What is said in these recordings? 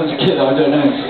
as a kid, I don't know.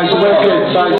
Vai, como é?